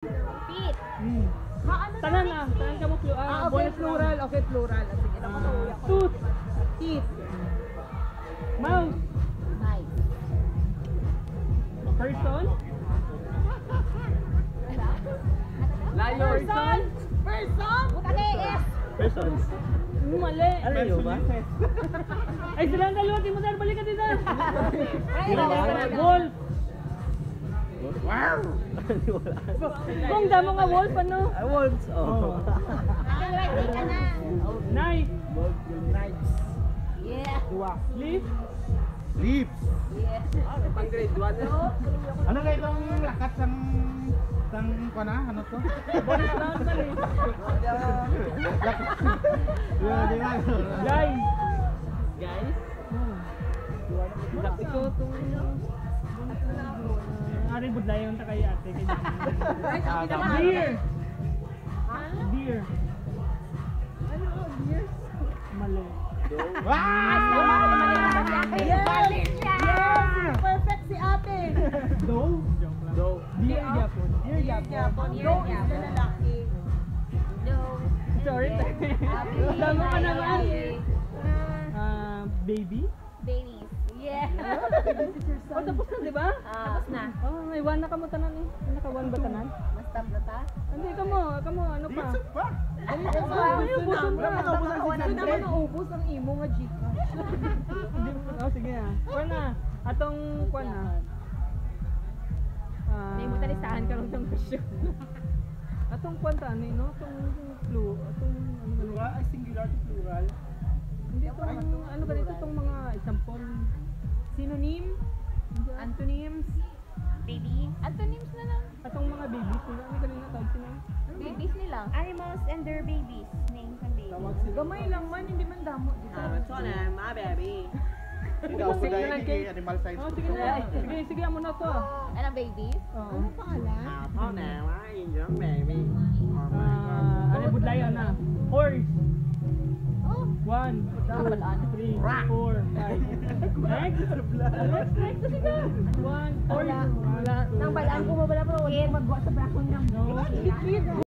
Pit. Hmm. Ha, ano Tanan na? na. Tanan ka mo plu- Ah, ah, okay, plural. Okay, plural. Ah, Sige, Ah, ako. tooth. Teeth. Mouse. Nice. Person. Person. Person. Bukake S. Persons. Hmm, mali. Alayo ba? Ay, silang dalawa. Di mo sir. Balik ka dito. Wolf. Wow! Kung damo nga wolf, ano? I wolves. Oh. Way ka na. Knife. Knives. Yeah. Dua. Leaf. Lips. Yeah. Pang grade 1. Ano kayo itong lakat ng ng ko na? Ano to? Bonus round man eh. Guys. Guys. Ito itong... Ari budlayon ta kay ate kay Deer. Deer. Ano? Years? Mali. Yes! Yes! Perfect si ate. Do. Do. Deer gyapon. Dear Yapon. Go is the lalaki. No. Sorry. Damo ka naman. Ah, baby. Yeah. Oh, tapos na, di ba? Tapos na. Oh, may one na kamo tanan eh. Naka one ba tanan? Mas tab na ta. Hindi kamo, kamo ano pa? Dito pa. Ano ba? Ubusan pa. Ito naman naubos ang imo nga Gcash. Oh, sige na. Or na. Atong kwan na. Ah. Hindi mo talisahan ka rin ng question. Atong kwan ta ni no? Atong clue, atong ano ba Plural, ay singular to plural. Hindi itong ano ba dito itong mga example. Synonym. Antonyms. Baby. Antonyms na lang. Atong mga babies nila. Ano ganun na tawag sila? Babies nila. Animals and their babies. Name and babies. Tawag sila. Gamay lang man, hindi man damo. Ikaw po dahil kay animal science. Oh, sige na. Sige, sige mo na to. ah. Anong babies? Oo. Ano pangalan? Ako na, why yung baby? Ah, ano budlayan na? Horse. One, two, three, four, five. Next. Next, next. Sige na. One. Wala. Nang balaan ko mo bala pero wala magwa sa brakon ng No.